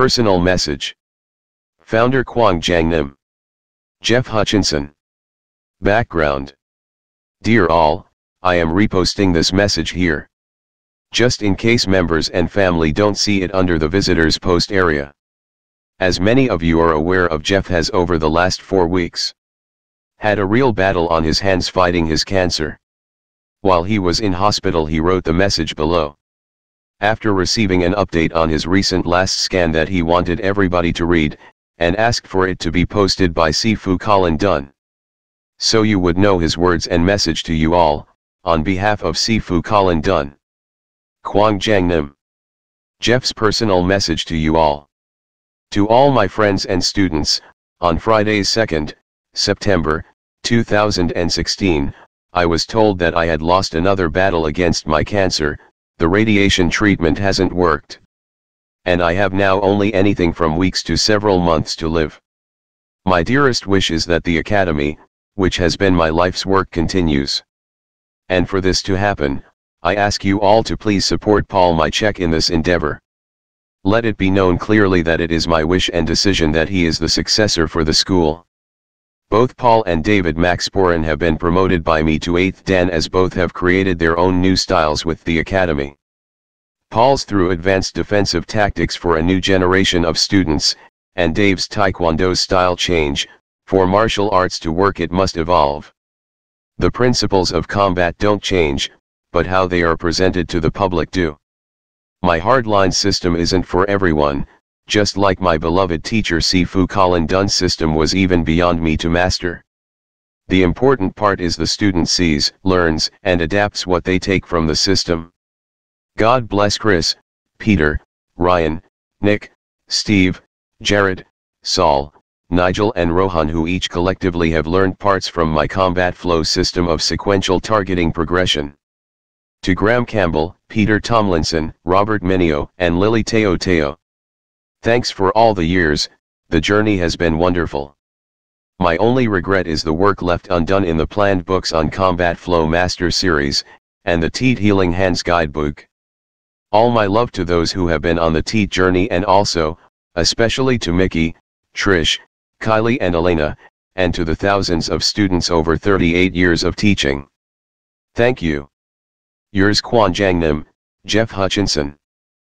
Personal message. Founder Kwang Jang Geoff Hutchinson. Background. Dear all, I am reposting this message here. Just in case members and family don't see it under the visitors post area. As many of you are aware of Geoff has over the last four weeks. Had a real battle on his hands fighting his cancer. While he was in hospital he wrote the message below. After receiving an update on his recent last scan that he wanted everybody to read, and asked for it to be posted by Sifu Colin Dunn. So you would know his words and message to you all, on behalf of Sifu Colin Dunn. Kwang Jang Nim. Geoff's personal message to you all. To all my friends and students, on Friday 2nd, September, 2016, I was told that I had lost another battle against my cancer, the radiation treatment hasn't worked. And I have now only anything from weeks to several months to live. My dearest wish is that the Academy, which has been my life's work continues. And for this to happen, I ask you all to please support Paul my check in this endeavor. Let it be known clearly that it is my wish and decision that he is the successor for the school. Both Paul and David Maxporin have been promoted by me to 8th Dan as both have created their own new styles with the academy. Paul's through advanced defensive tactics for a new generation of students, and Dave's Taekwondo style change, for martial arts to work it must evolve. The principles of combat don't change, but how they are presented to the public do. My hardline system isn't for everyone, just like my beloved teacher Sifu Colin Dunn's system was even beyond me to master. The important part is the student sees, learns, and adapts what they take from the system. God bless Chris, Peter, Ryan, Nick, Steve, Jared, Saul, Nigel and Rohan who each collectively have learned parts from my combat flow system of sequential targeting progression. To Graham Campbell, Peter Tomlinson, Robert Minio, and Lily Teo Teo. Thanks for all the years, the journey has been wonderful. My only regret is the work left undone in the planned books on Combat Flow Master Series, and the Teat Healing Hands Guidebook. All my love to those who have been on the Teat journey and also, especially to Mickey, Trish, Kylie and Elena, and to the thousands of students over 38 years of teaching. Thank you. Yours Kwan Jangnim, Geoff Hutchinson.